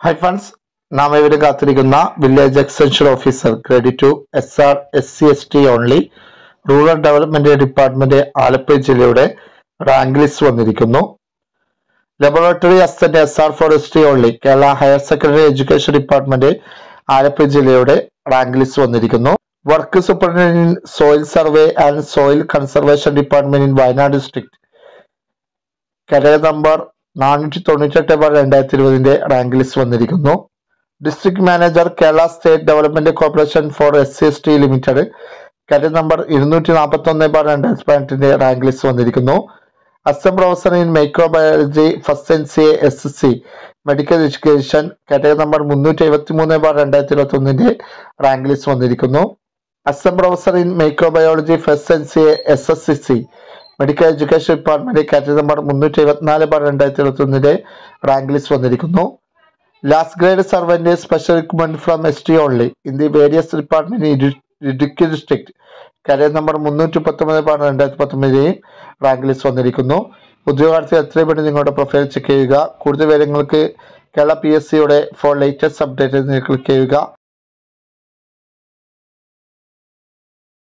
Hi friends നാം ഇവിടെ കാത്തിരിക്കുന്ന village extension officer credit two S R S C S T only rural development department Alappuzha ജില്ലയുടെ rank list വന്നിരിക്കുന്നു. Laboratory assistant S R for S T only Kerala higher secondary education department Alappuzha ജില്ലയുടെ rank list വന്നിരിക്കുന്നു. Work സൂപ്രണ്ടിൻ soil survey and soil conservation department in Wayanad district കരയ number നാനൂറ്റി തൊണ്ണൂറ്റെട്ട് bar രണ്ടായിരത്തി ഇരുപതിന്റെ rank list വന്നിരിക്കുന്നു. District manager Kerala state development corporation for S C S T limited category number ഇരുന്നൂറ്റി നാൽപ്പത്തി ഒന്ന് ബാർ രണ്ടായിരത്തി പതിനെട്ടിന്റെ റാങ്ക് ലിസ്റ്റ് വന്നിരിക്കുന്നു. Assam professor in microbiology first N C S S C medical education category number മുന്നൂറ്റി എഴുപത്തി മൂന്ന് ബാർ രണ്ടായിരത്തി ഇരുപത്തി ഒന്നിന്റെ റാങ്ക് ലിസ്റ്റ് വന്നിരിക്കുന്നു. Assam professor in microbiology first N C A S S C C medical education department category number മുന്നൂറ്റി എഴുപത്തിനാല് bar രണ്ടായിരത്തി ഇരുപത്തി ഒന്നിന്റെ റാങ്ക് ലിസ്റ്റ് വന്നിരിക്കുന്നു. Last grade servant special recruitment from S T only in the various department Idukki district career number മുന്നൂറ്റി പത്തൊമ്പത് bar രണ്ടായിരത്തി പത്തൊമ്പതിലെയും rank list വന്നിരിക്കുന്നു. ഉദ്യോഗാർത്ഥി എത്രയും പെട്ടെന്ന് നിങ്ങളുടെ പ്രൊഫൈൽ ചെക്ക് ചെയ്യുക. കൂടുതൽ വിവരങ്ങൾക്ക് കേരള പി എസ് സിയുടെ ഫോർ ലേറ്റസ്റ്റ് അപ്ഡേറ്റ് ക്ലിക്ക് ചെയ്യുക.